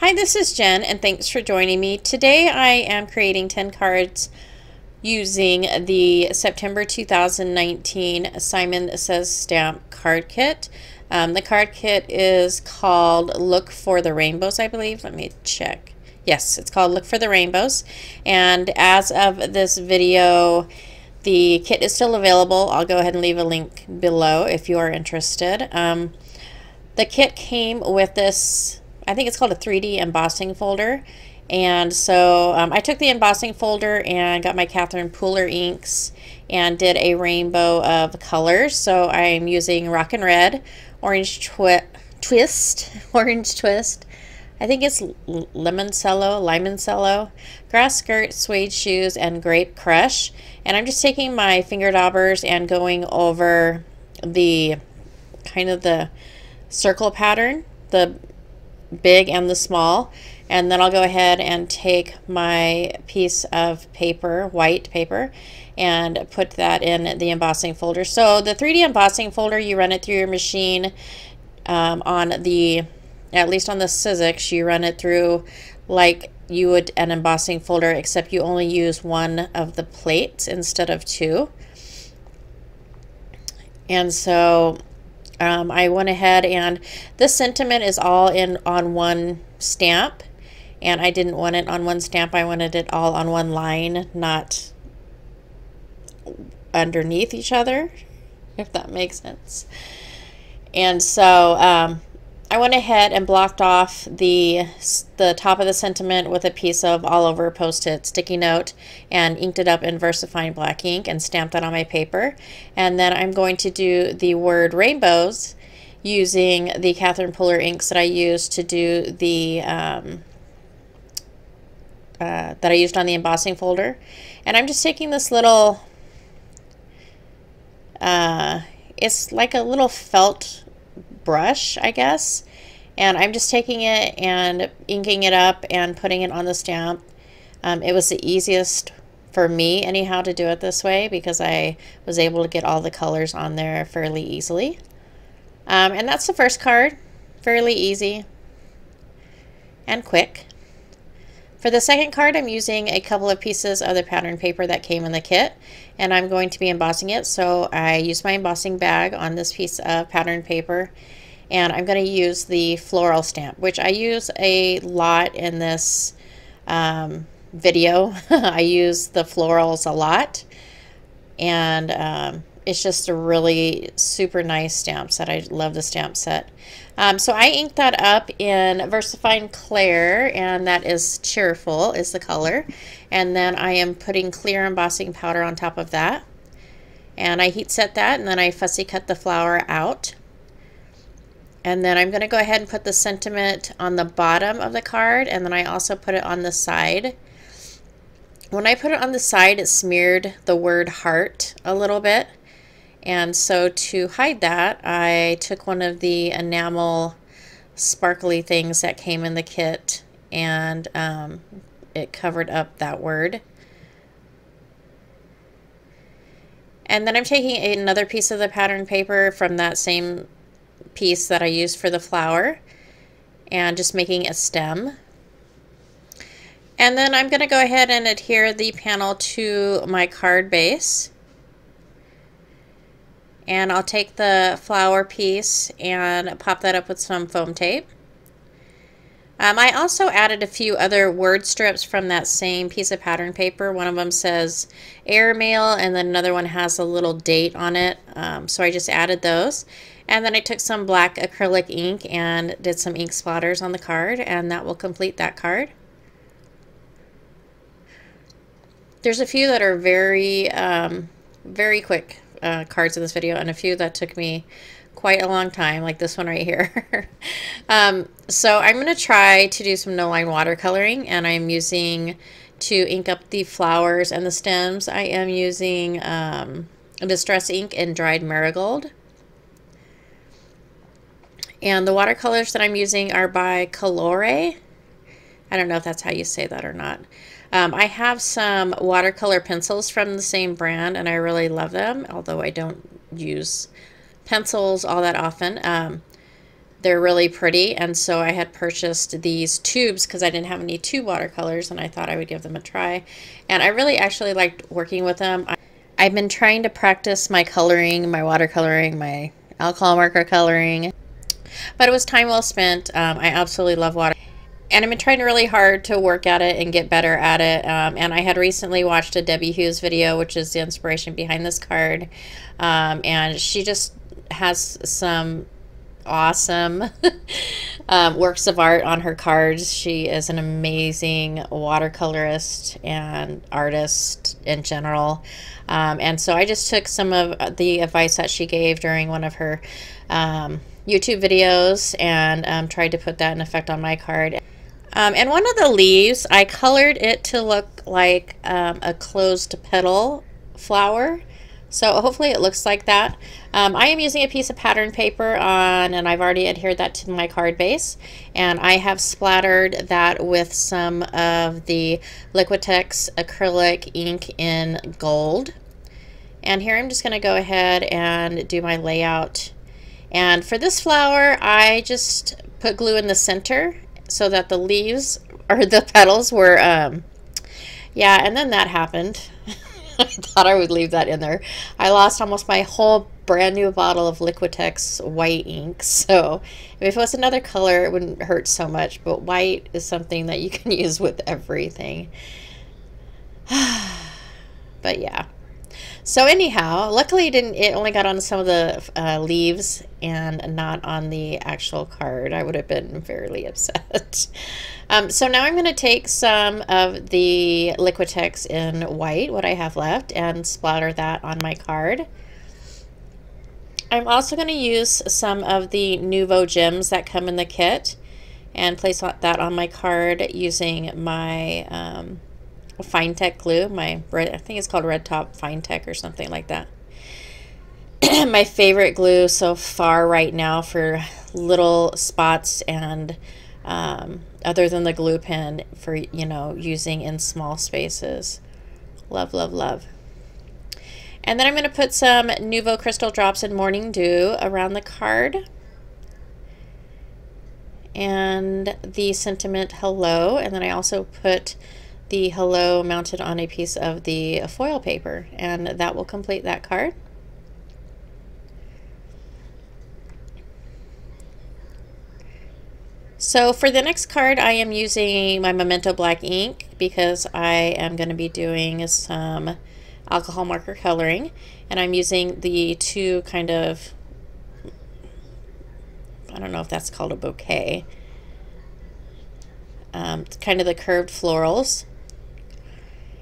Hi, this is Jen, and thanks for joining me. Today I am creating 10 cards using the September 2019 Simon Says Stamp card kit. Um, the card kit is called Look for the Rainbows, I believe. Let me check. Yes, it's called Look for the Rainbows. And as of this video, the kit is still available. I'll go ahead and leave a link below if you are interested. Um, the kit came with this I think it's called a 3D embossing folder. And so um, I took the embossing folder and got my Catherine Pooler inks and did a rainbow of colors. So I'm using Rock and Red, Orange twi Twist, Orange Twist, I think it's Lemoncello, Limoncello, Grass Skirt, Suede Shoes, and Grape Crush. And I'm just taking my finger daubers and going over the kind of the circle pattern, the big and the small. And then I'll go ahead and take my piece of paper, white paper, and put that in the embossing folder. So the 3D embossing folder, you run it through your machine um, on the, at least on the Sizzix, you run it through like you would an embossing folder, except you only use one of the plates instead of two. And so um, I went ahead and this sentiment is all in on one stamp and I didn't want it on one stamp. I wanted it all on one line, not underneath each other, if that makes sense. And so um, I went ahead and blocked off the, the top of the sentiment with a piece of all over post-it sticky note and inked it up in VersaFine black ink and stamped that on my paper. And then I'm going to do the word rainbows using the Catherine Pooler inks that I used to do the, um, uh, that I used on the embossing folder. And I'm just taking this little, uh, it's like a little felt brush, I guess. And I'm just taking it and inking it up and putting it on the stamp. Um, it was the easiest for me anyhow to do it this way because I was able to get all the colors on there fairly easily. Um, and that's the first card. Fairly easy and quick. For the second card, I'm using a couple of pieces of the pattern paper that came in the kit, and I'm going to be embossing it. So I use my embossing bag on this piece of pattern paper, and I'm going to use the floral stamp, which I use a lot in this um, video. I use the florals a lot, and um, it's just a really super nice stamp set. I love the stamp set. Um, so I inked that up in VersaFine Clair, and that is Cheerful is the color. And then I am putting clear embossing powder on top of that. And I heat set that, and then I fussy cut the flower out. And then I'm going to go ahead and put the sentiment on the bottom of the card, and then I also put it on the side. When I put it on the side, it smeared the word heart a little bit. And so to hide that, I took one of the enamel sparkly things that came in the kit and um, it covered up that word. And then I'm taking another piece of the pattern paper from that same piece that I used for the flower and just making a stem. And then I'm going to go ahead and adhere the panel to my card base. And I'll take the flower piece and pop that up with some foam tape. Um, I also added a few other word strips from that same piece of pattern paper. One of them says airmail and then another one has a little date on it. Um, so I just added those. And then I took some black acrylic ink and did some ink splatters on the card and that will complete that card. There's a few that are very, um, very quick uh, cards in this video and a few that took me quite a long time, like this one right here. um, so I'm going to try to do some no-line watercoloring, and I'm using, to ink up the flowers and the stems, I am using um, Distress ink in Dried Marigold. And the watercolors that I'm using are by Colore. I don't know if that's how you say that or not. Um, I have some watercolor pencils from the same brand and I really love them, although I don't use pencils all that often. Um, they're really pretty. And so I had purchased these tubes because I didn't have any tube watercolors and I thought I would give them a try. And I really actually liked working with them. I've been trying to practice my coloring, my watercoloring, my alcohol marker coloring, but it was time well spent. Um, I absolutely love water. And I've been trying really hard to work at it and get better at it. Um, and I had recently watched a Debby Hughes video, which is the inspiration behind this card. Um, and she just has some awesome um, works of art on her cards. She is an amazing watercolorist and artist in general. Um, and so I just took some of the advice that she gave during one of her um, YouTube videos and um, tried to put that in effect on my card. Um, and one of the leaves, I colored it to look like um, a closed petal flower. So hopefully it looks like that. Um, I am using a piece of pattern paper on, and I've already adhered that to my card base. And I have splattered that with some of the Liquitex acrylic ink in gold. And here I'm just going to go ahead and do my layout. And for this flower, I just put glue in the center so that the leaves or the petals were, um, yeah, and then that happened. I thought I would leave that in there. I lost almost my whole brand new bottle of Liquitex white ink. So if it was another color, it wouldn't hurt so much. But white is something that you can use with everything. but yeah. So anyhow, luckily it didn't. It only got on some of the uh, leaves and not on the actual card. I would have been fairly upset. um, so now I'm going to take some of the Liquitex in white, what I have left, and splatter that on my card. I'm also going to use some of the Nuvo gems that come in the kit and place that on my card using my um, Finetec glue. My red, I think it's called Red Top Finetec or something like that. my favorite glue so far right now for little spots and um, other than the glue pen for you know using in small spaces. Love, love, love. And then I'm going to put some Nuvo Crystal Drops in Morning Dew around the card. And the sentiment hello. And then I also put the hello mounted on a piece of the foil paper and that will complete that card. So for the next card I am using my Memento Black ink because I am going to be doing some alcohol marker coloring and I'm using the two kind of I don't know if that's called a bouquet um, kind of the curved florals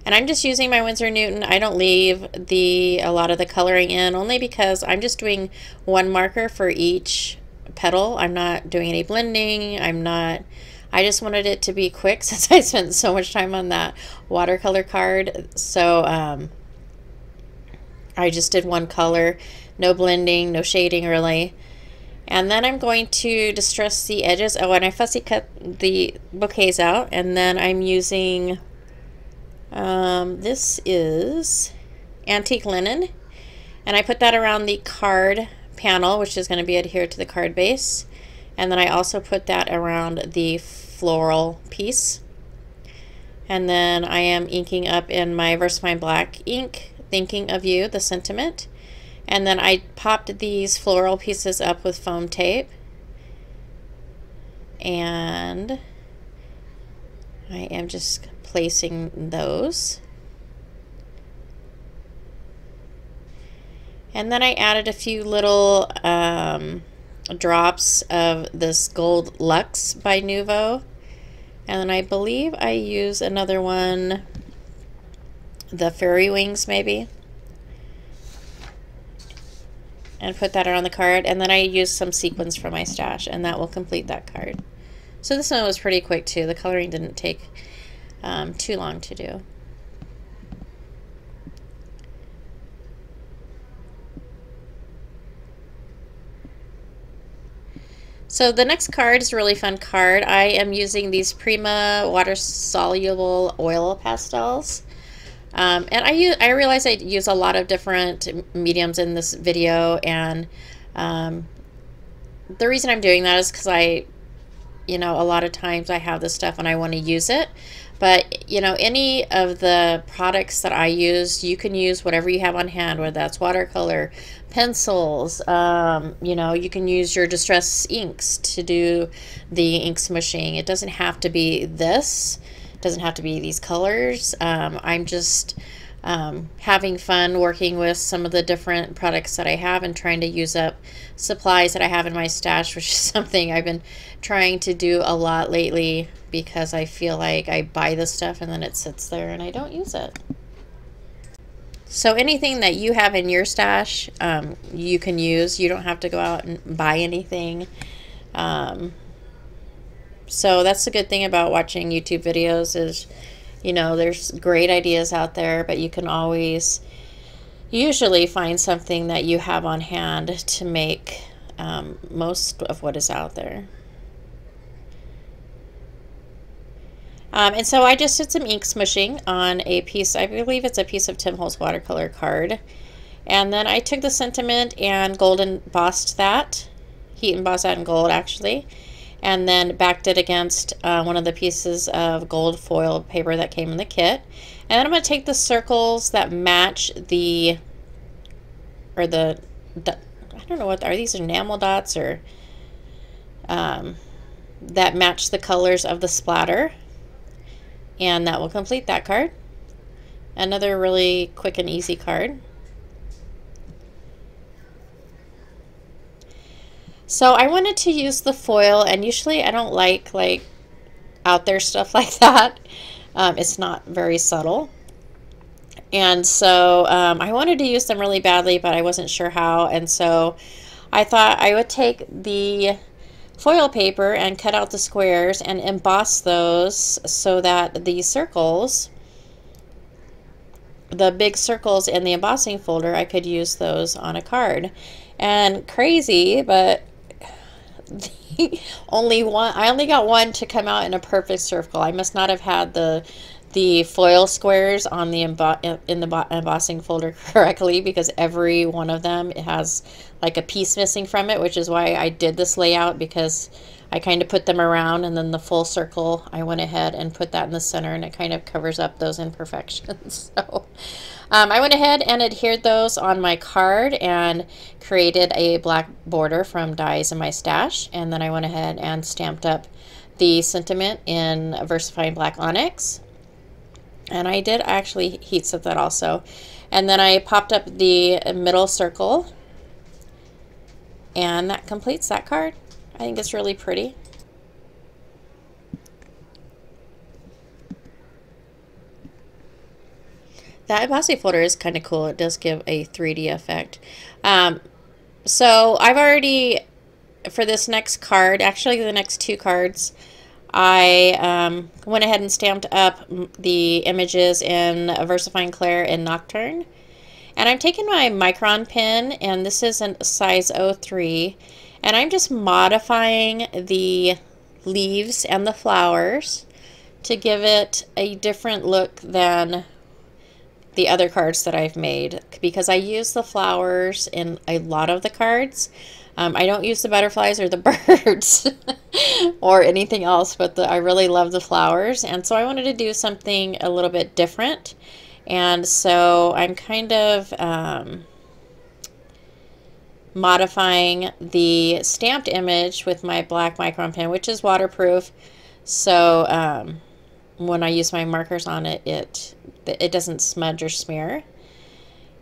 and I'm just using my Winsor Newton. I don't leave the a lot of the coloring in only because I'm just doing one marker for each petal. I'm not doing any blending. I'm not I just wanted it to be quick since I spent so much time on that watercolor card. So um, I just did one color, no blending, no shading really. And then I'm going to distress the edges. Oh, and I fussy cut the bouquets out. And then I'm using um, this is antique linen, and I put that around the card panel, which is going to be adhered to the card base. And then I also put that around the floral piece. And then I am inking up in my VersaFine Black ink, thinking of you, the sentiment. And then I popped these floral pieces up with foam tape. And I am just placing those. And then I added a few little um, drops of this Gold Luxe by Nuvo. And then I believe I use another one, the Fairy Wings maybe. And put that around the card. And then I use some sequins from my stash and that will complete that card. So this one was pretty quick too. The coloring didn't take um, too long to do. So the next card is a really fun card. I am using these Prima water soluble oil pastels. Um, and I, use, I realize I use a lot of different mediums in this video and um, the reason I'm doing that is because I, you know, a lot of times I have this stuff and I want to use it. But, you know, any of the products that I use, you can use whatever you have on hand, whether that's watercolor, pencils, um, you know, you can use your Distress inks to do the ink smushing. It doesn't have to be this, it doesn't have to be these colors. Um, I'm just um, having fun working with some of the different products that I have and trying to use up supplies that I have in my stash, which is something I've been trying to do a lot lately because I feel like I buy the stuff and then it sits there and I don't use it. So anything that you have in your stash, um, you can use. You don't have to go out and buy anything. Um, so that's the good thing about watching YouTube videos is you know, there's great ideas out there, but you can always usually find something that you have on hand to make um, most of what is out there. Um, and so I just did some ink smushing on a piece, I believe it's a piece of Tim Holtz watercolor card. And then I took the sentiment and gold embossed that, heat embossed that in gold actually and then backed it against uh, one of the pieces of gold foil paper that came in the kit. And then I'm going to take the circles that match the, or the, I don't know what, are these enamel dots or, um, that match the colors of the splatter. And that will complete that card. Another really quick and easy card. So I wanted to use the foil, and usually I don't like like out there stuff like that. Um, it's not very subtle. And so um, I wanted to use them really badly, but I wasn't sure how. And so I thought I would take the foil paper and cut out the squares and emboss those so that the circles, the big circles in the embossing folder, I could use those on a card. And crazy, but only one I only got one to come out in a perfect circle. I must not have had the the foil squares on the embo in the embossing folder correctly because every one of them has like a piece missing from it, which is why I did this layout because I kind of put them around and then the full circle I went ahead and put that in the center and it kind of covers up those imperfections. so um, I went ahead and adhered those on my card and created a black border from dies in my stash. And then I went ahead and stamped up the sentiment in VersaFine Black Onyx. And I did actually heat set that also. And then I popped up the middle circle. And that completes that card. I think it's really pretty. That embossing folder is kind of cool. It does give a 3D effect. Um, so I've already, for this next card, actually the next two cards, I um, went ahead and stamped up the images in VersaFine Clair and Nocturne. And I'm taking my micron pen, and this is a size 03, and I'm just modifying the leaves and the flowers to give it a different look than the other cards that I've made because I use the flowers in a lot of the cards. Um, I don't use the butterflies or the birds or anything else, but the, I really love the flowers. And so I wanted to do something a little bit different. And so I'm kind of um, modifying the stamped image with my black micron pen, which is waterproof. So um, when I use my markers on it, it it doesn't smudge or smear.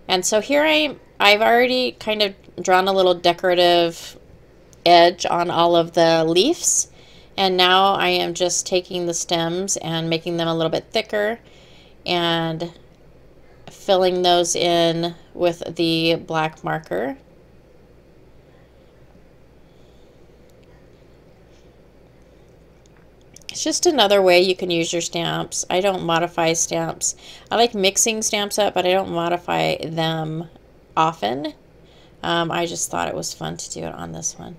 And so here I, I've already kind of drawn a little decorative edge on all of the leaves. And now I am just taking the stems and making them a little bit thicker and filling those in with the black marker. It's just another way you can use your stamps. I don't modify stamps. I like mixing stamps up, but I don't modify them often. Um, I just thought it was fun to do it on this one.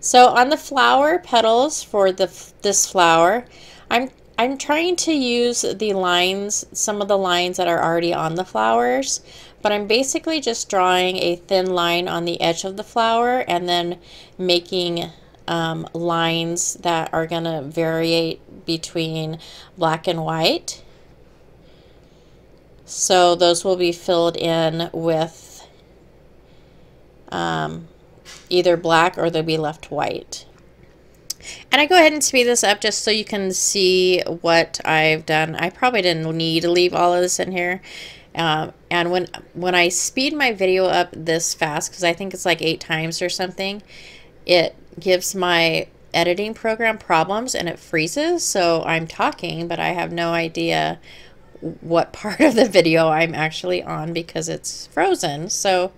So on the flower petals for the this flower, I'm I'm trying to use the lines, some of the lines that are already on the flowers, but I'm basically just drawing a thin line on the edge of the flower and then making um, lines that are going to vary between black and white. So those will be filled in with um, either black or they'll be left white. And I go ahead and speed this up just so you can see what I've done. I probably didn't need to leave all of this in here. Um, and when when I speed my video up this fast, because I think it's like eight times or something, it gives my editing program problems and it freezes. So I'm talking, but I have no idea what part of the video I'm actually on because it's frozen. So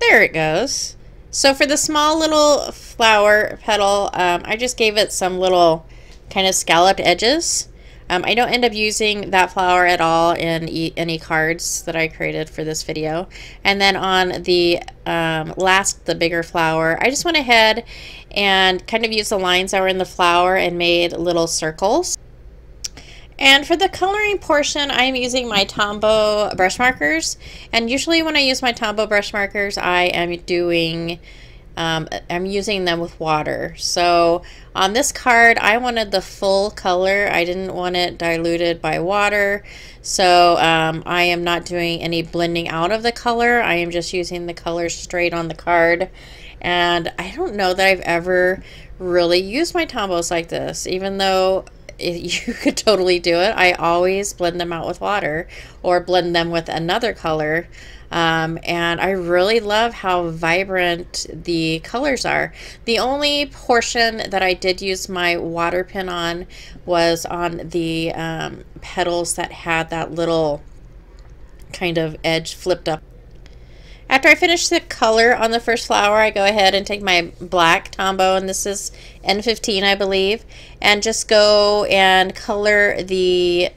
there it goes. So for the small little flower petal, um, I just gave it some little kind of scalloped edges. Um, I don't end up using that flower at all in e any cards that I created for this video. And then on the um, last, the bigger flower, I just went ahead and kind of used the lines that were in the flower and made little circles. And for the coloring portion, I'm using my Tombow brush markers. And usually when I use my Tombow brush markers, I am doing um, I'm using them with water. So on this card, I wanted the full color. I didn't want it diluted by water. So um, I am not doing any blending out of the color. I am just using the color straight on the card. And I don't know that I've ever really used my Tombows like this, even though you could totally do it. I always blend them out with water or blend them with another color. Um, and I really love how vibrant the colors are. The only portion that I did use my water pen on was on the um, petals that had that little kind of edge flipped up. After I finish the color on the first flower, I go ahead and take my black Tombow, and this is N15, I believe, and just go and color the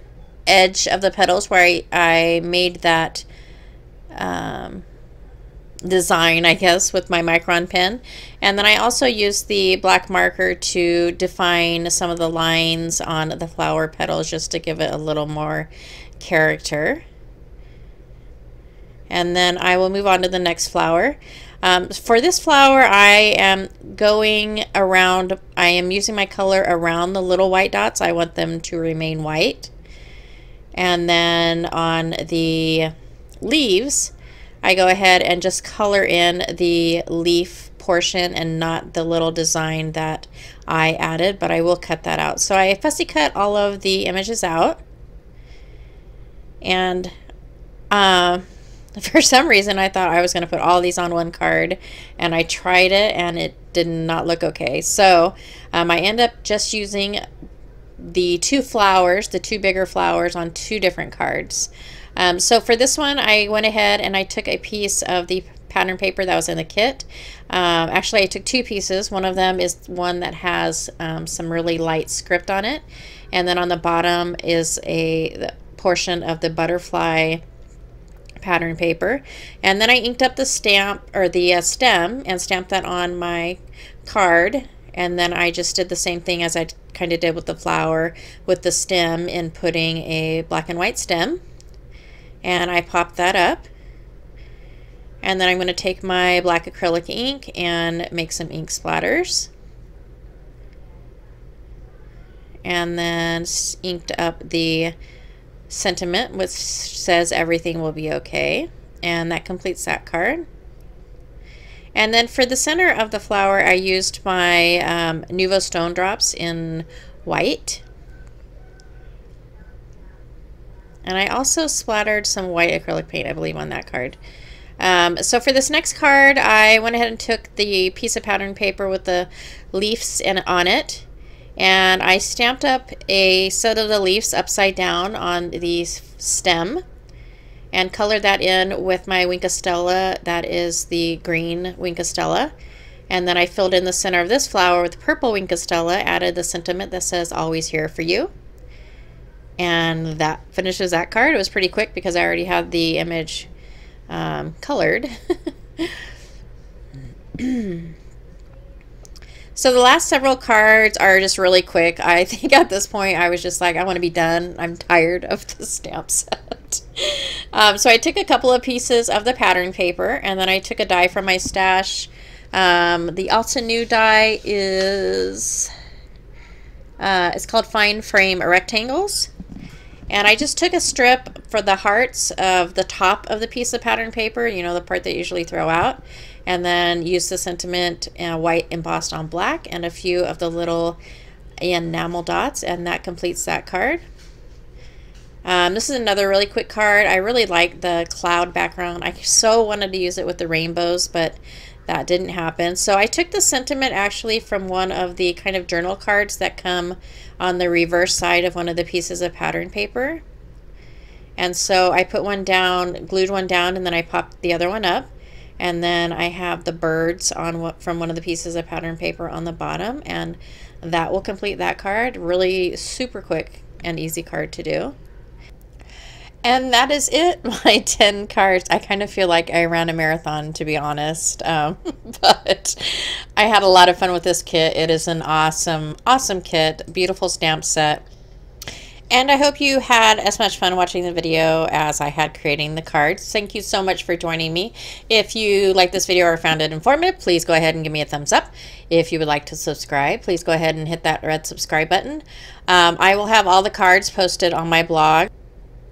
edge of the petals where I, I made that um, design, I guess, with my Micron pen. And then I also use the black marker to define some of the lines on the flower petals just to give it a little more character. And then I will move on to the next flower. Um, for this flower, I am going around, I am using my color around the little white dots. I want them to remain white. And then on the leaves, I go ahead and just color in the leaf portion and not the little design that I added, but I will cut that out. So I fussy cut all of the images out. And uh, for some reason, I thought I was going to put all these on one card, and I tried it, and it did not look okay. So um, I end up just using the two flowers, the two bigger flowers, on two different cards. Um, so for this one, I went ahead and I took a piece of the pattern paper that was in the kit. Um, actually, I took two pieces. One of them is one that has um, some really light script on it. And then on the bottom is a portion of the butterfly pattern paper. And then I inked up the stamp or the uh, stem and stamped that on my card. And then I just did the same thing as I kind of did with the flower with the stem in putting a black and white stem and I pop that up. And then I'm going to take my black acrylic ink and make some ink splatters. And then inked up the sentiment which says everything will be okay. And that completes that card. And then for the center of the flower, I used my um, Nuvo Stone Drops in white. And I also splattered some white acrylic paint, I believe, on that card. Um, so for this next card, I went ahead and took the piece of pattern paper with the leaves in, on it. And I stamped up a set of the leaves upside down on the stem and colored that in with my Wink of Stella. That is the green Wink of Stella. And then I filled in the center of this flower with purple Wink of Stella, added the sentiment that says always here for you. And that finishes that card. It was pretty quick because I already had the image um, colored. So the last several cards are just really quick. I think at this point I was just like, I want to be done. I'm tired of the stamp set. um, so I took a couple of pieces of the pattern paper and then I took a die from my stash. Um, the Altenew die is, uh, it's called Fine Frame Rectangles. And I just took a strip for the hearts of the top of the piece of pattern paper, you know, the part you usually throw out and then used the sentiment white embossed on black and a few of the little enamel dots and that completes that card. Um, this is another really quick card. I really like the cloud background. I so wanted to use it with the rainbows, but that didn't happen. So I took the sentiment actually from one of the kind of journal cards that come on the reverse side of one of the pieces of pattern paper. And so I put one down, glued one down, and then I popped the other one up. And then I have the birds on what from one of the pieces of pattern paper on the bottom. And that will complete that card. Really super quick and easy card to do. And that is it, my 10 cards. I kind of feel like I ran a marathon, to be honest. Um, but I had a lot of fun with this kit. It is an awesome, awesome kit. Beautiful stamp set. And I hope you had as much fun watching the video as I had creating the cards. Thank you so much for joining me. If you like this video or found it informative, please go ahead and give me a thumbs up. If you would like to subscribe, please go ahead and hit that red subscribe button. Um, I will have all the cards posted on my blog.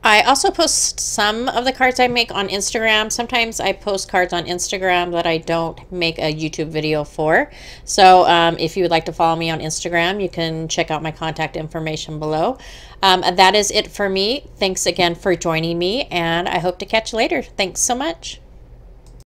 I also post some of the cards I make on Instagram. Sometimes I post cards on Instagram that I don't make a YouTube video for. So um, if you would like to follow me on Instagram, you can check out my contact information below. Um, that is it for me. Thanks again for joining me, and I hope to catch you later. Thanks so much.